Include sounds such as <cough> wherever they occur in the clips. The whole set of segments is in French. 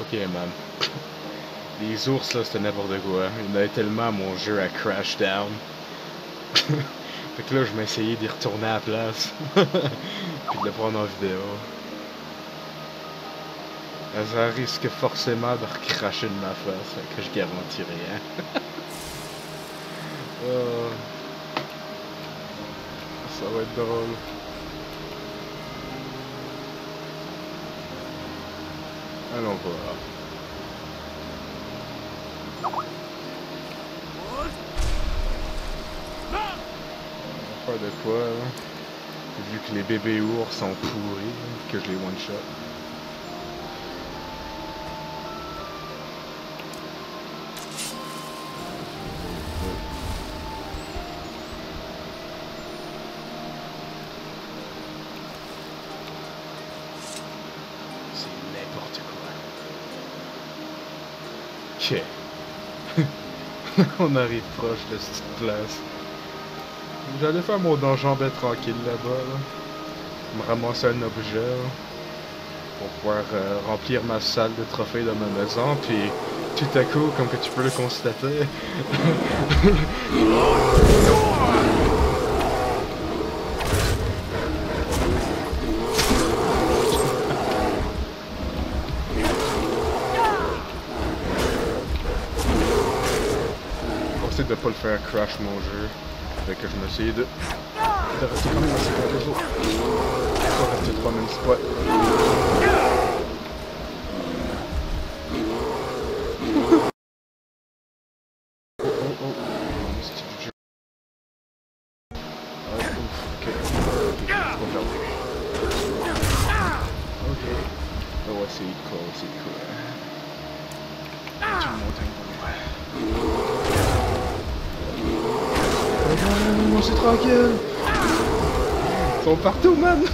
Ok, man. Les ours, là, c'était n'importe quoi. Il y en avait tellement mon jeu à crash down. <laughs> fait que là, je m'essayais d'y retourner à la place. <laughs> Puis de le prendre en vidéo. Ça risque forcément de recracher de ma face, que je garantis <laughs> rien. Euh, Ça va être drôle. Allons voir. Faire de quoi, là? Vu que les bébés ours sont pourris, que je les one-shot. <laughs> On arrive proche de cette place. J'allais faire mon donjon bête tranquille là-bas. Là. Me ramasser un objet pour pouvoir euh, remplir ma salle de trophées de ma maison. Puis tout à coup, comme tu peux le constater, <laughs> pas le faire crash mon jeu. Fait que je me suis de, de rester quand même assez rester. Oh, oh, oh. Ah. Oh cool, cool. Oh non, c'est tranquille. Ils sont partout, man. <laughs>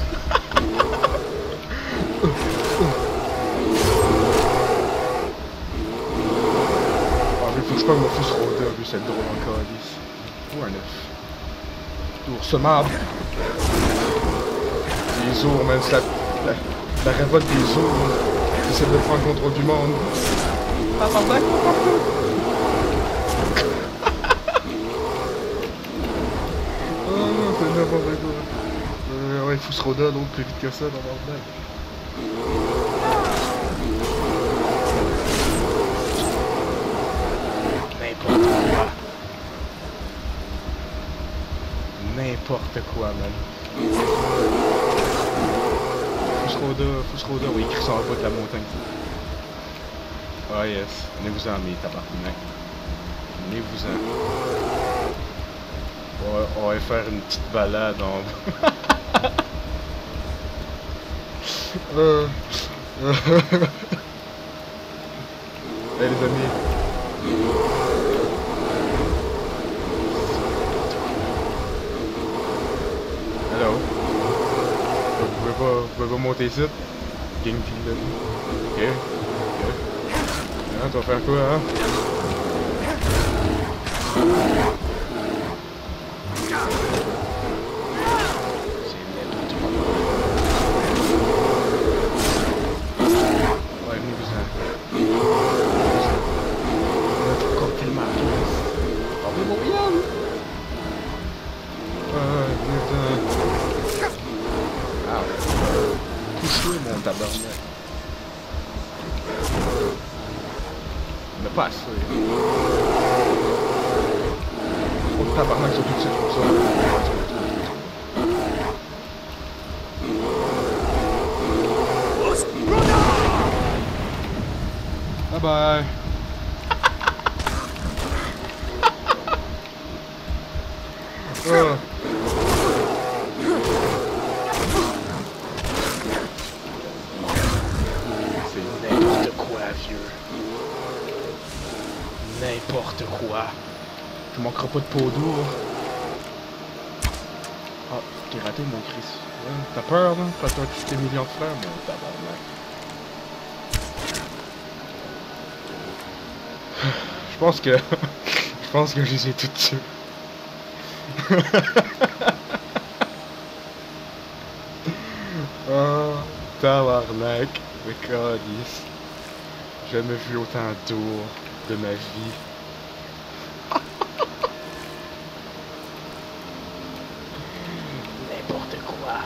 Ah, mais faut que je prenne mon fils rôdeur, lui, c'est drôle encore, Alice. Ou un œuf. Ours marbre. Les ours, man, c'est la, la, la révolte des ours. Ils essaient de prendre le contrôle du monde. Ah, pardon, partout. Oh non, c'est n'importe quoi. Euh, ouais, il faut se roder donc plus vite que ça dans bordel. N'importe quoi. N'importe quoi, man. Faut se roder, faut se roder. Oui, écrit ça en bas de la montagne. Ah yes, venez-vous-en, mes tabarnak. Venez-vous-en. On va, on va faire une petite balade en... <laughs> Euh, euh, <laughs> hey les amis. Hello. Vous pouvez pas, vous pouvez pas monter ici? King King Ok. Ok. Hein, tu vas faire quoi, hein? Touche-le, mon tabarnak. On n'a pas assez. Trop de tabarnak sur tout de suite pour ça. Bye bye. <laughs> Oh. N'importe quoi. Je manquerai pas de peau d'ours. Ah, t'es raté mon Chris. T'as peur, là? Pas toi tous tes millions de frères, mon tabarnak. Je pense que... <laughs> Je pense que je les ai tous tués. <laughs> oh, tabarnak. Le calice. Jamais vu autant d'eau de ma vie. N'importe quoi.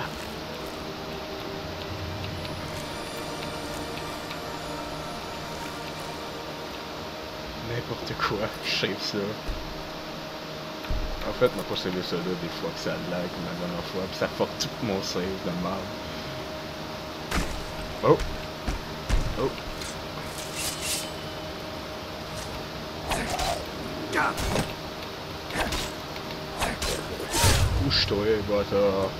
N'importe quoi, <laughs> je save ça. En fait, ma pas sauvé ça là des fois que ça lag la dernière fois, puis ça fuck tout mon save de merde. Oh! Oh! Couche-toi, bâtard!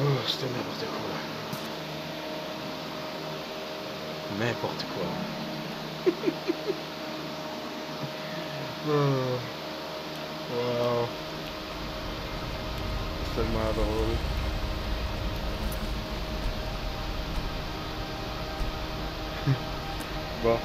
Oh, c'était n'importe quoi. N'importe quoi. <laughs> oh. Wow. C'est tellement drôle. <laughs> bon.